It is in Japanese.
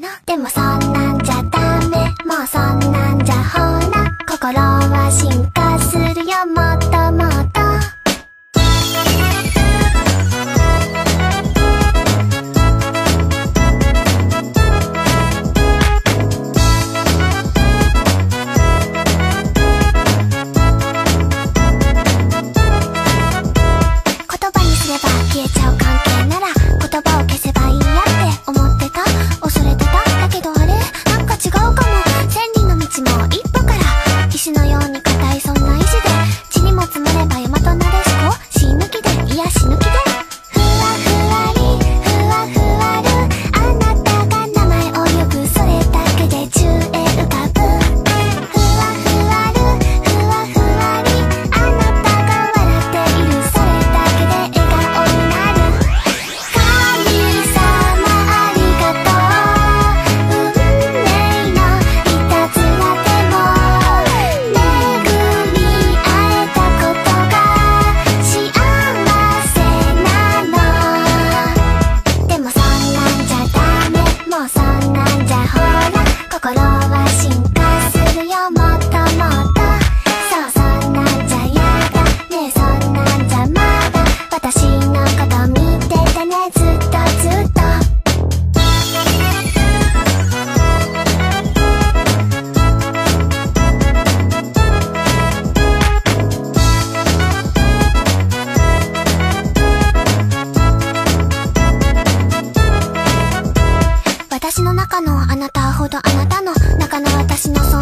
の。でもそんな私の中のあなたほどあなたの中の私の存